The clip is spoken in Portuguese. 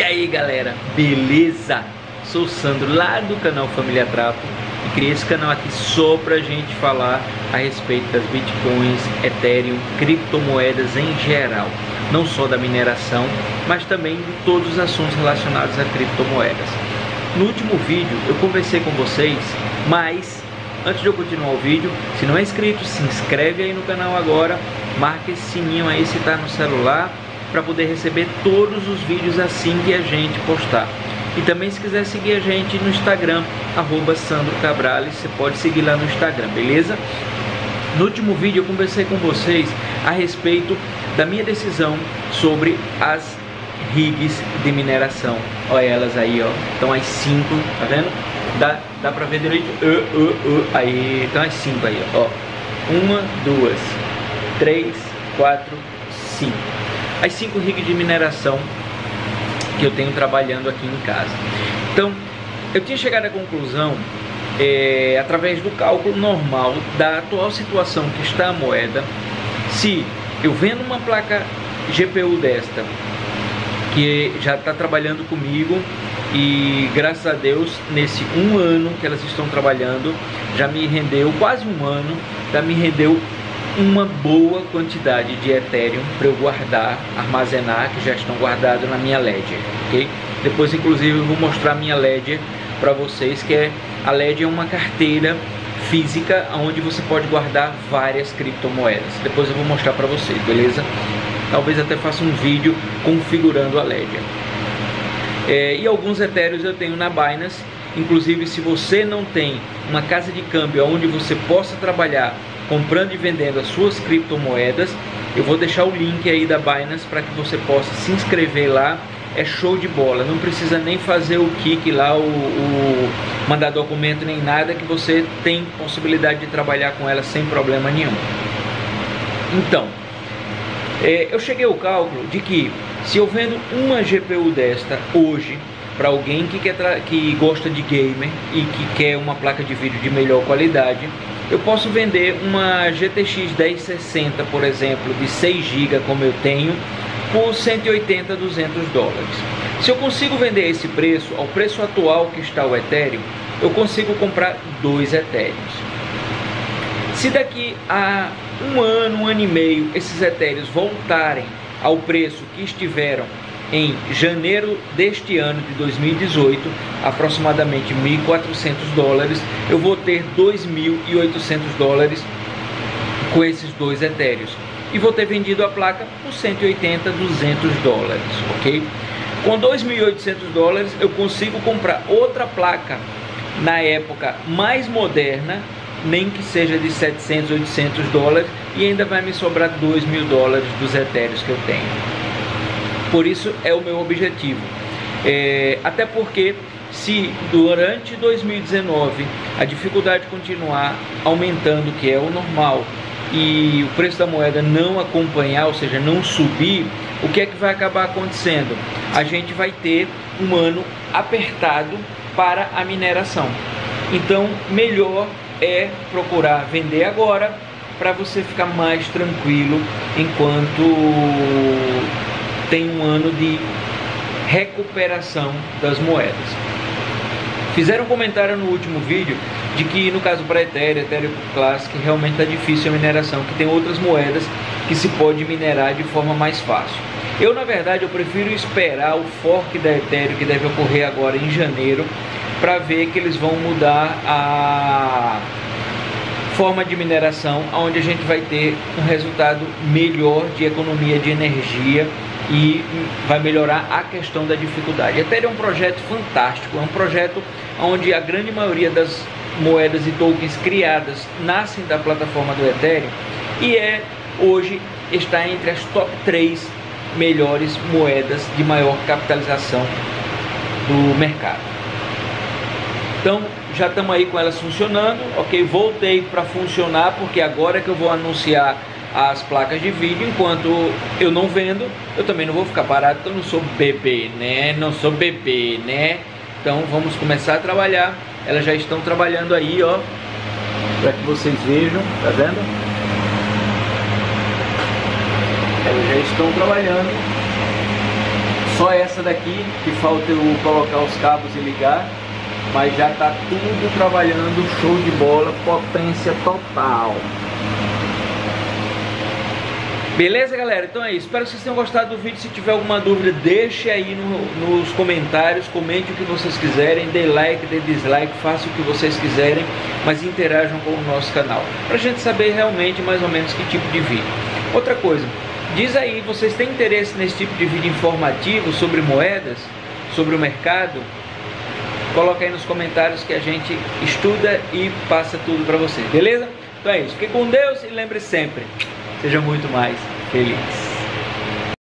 E aí galera, beleza? Sou o Sandro lá do canal Família Trapo e criei esse canal aqui só pra gente falar a respeito das bitcoins, Ethereum, criptomoedas em geral. Não só da mineração, mas também de todos os assuntos relacionados a criptomoedas. No último vídeo eu conversei com vocês, mas antes de eu continuar o vídeo, se não é inscrito, se inscreve aí no canal agora, marca esse sininho aí se tá no celular para poder receber todos os vídeos assim que a gente postar. E também se quiser seguir a gente no Instagram, arroba Sandro Cabrales, você pode seguir lá no Instagram, beleza? No último vídeo eu conversei com vocês a respeito da minha decisão sobre as rigs de mineração. Olha elas aí, ó. Estão as 5, tá vendo? Dá, dá pra ver direito? Uh, uh, uh. Aí, estão as 5 aí, ó. Uma, duas, três, quatro, cinco as cinco rigs de mineração que eu tenho trabalhando aqui em casa. Então, eu tinha chegado à conclusão, é, através do cálculo normal da atual situação que está a moeda, se eu vendo uma placa GPU desta, que já está trabalhando comigo e graças a Deus nesse um ano que elas estão trabalhando já me rendeu quase um ano já me rendeu uma boa quantidade de Ethereum para eu guardar, armazenar, que já estão guardados na minha Ledger, ok? Depois, inclusive, eu vou mostrar minha Ledger para vocês, que é a Ledger é uma carteira física onde você pode guardar várias criptomoedas. Depois eu vou mostrar para vocês, beleza? Talvez até faça um vídeo configurando a Ledger. É, e alguns Ethereums eu tenho na Binance. Inclusive, se você não tem uma casa de câmbio onde você possa trabalhar comprando e vendendo as suas criptomoedas. Eu vou deixar o link aí da Binance para que você possa se inscrever lá. É show de bola, não precisa nem fazer o kick lá, o, o mandar documento nem nada, que você tem possibilidade de trabalhar com ela sem problema nenhum. Então, é, eu cheguei ao cálculo de que se eu vendo uma GPU desta hoje para alguém que, quer que gosta de gamer e que quer uma placa de vídeo de melhor qualidade, eu posso vender uma GTX 1060, por exemplo, de 6 GB como eu tenho, por 180, 200 dólares. Se eu consigo vender esse preço, ao preço atual que está o Ethereum, eu consigo comprar dois Ethereums. Se daqui a um ano, um ano e meio, esses Ethereums voltarem ao preço que estiveram em janeiro deste ano de 2018, aproximadamente 1.400 dólares, eu vou ter 2.800 dólares com esses dois etéreos e vou ter vendido a placa por 180, 200 dólares, ok? Com 2.800 dólares eu consigo comprar outra placa na época mais moderna, nem que seja de 700, 800 dólares e ainda vai me sobrar 2 mil dólares dos etéreos que eu tenho. Por isso é o meu objetivo. É, até porque se durante 2019 a dificuldade continuar aumentando, que é o normal, e o preço da moeda não acompanhar, ou seja, não subir, o que é que vai acabar acontecendo? A gente vai ter um ano apertado para a mineração. Então, melhor é procurar vender agora para você ficar mais tranquilo enquanto tem um ano de recuperação das moedas. Fizeram um comentário no último vídeo de que no caso para Ethereum, Ethereum Classic, realmente está difícil a mineração, que tem outras moedas que se pode minerar de forma mais fácil. Eu, na verdade, eu prefiro esperar o fork da Ethereum, que deve ocorrer agora em janeiro, para ver que eles vão mudar a forma de mineração, onde a gente vai ter um resultado melhor de economia de energia e vai melhorar a questão da dificuldade. Ethereum é um projeto fantástico, é um projeto onde a grande maioria das moedas e tokens criadas nascem da plataforma do Ethereum e é hoje está entre as top 3 melhores moedas de maior capitalização do mercado. Então já estamos aí com elas funcionando, ok? Voltei para funcionar porque agora é que eu vou anunciar as placas de vídeo, enquanto eu não vendo, eu também não vou ficar parado, porque eu não sou bebê, né? Não sou bebê, né? Então vamos começar a trabalhar. Elas já estão trabalhando aí, ó, para que vocês vejam, tá vendo? Elas já estão trabalhando. Só essa daqui que falta eu colocar os cabos e ligar, mas já está tudo trabalhando, show de bola, potência total. Beleza, galera? Então é isso. Espero que vocês tenham gostado do vídeo. Se tiver alguma dúvida, deixe aí no, nos comentários. Comente o que vocês quiserem. Dê like, dê dislike. Faça o que vocês quiserem. Mas interajam com o nosso canal. Pra gente saber realmente mais ou menos que tipo de vídeo. Outra coisa. Diz aí, vocês têm interesse nesse tipo de vídeo informativo sobre moedas? Sobre o mercado? Coloca aí nos comentários que a gente estuda e passa tudo para você. Beleza? Então é isso. Fique com Deus e lembre sempre seja muito mais feliz.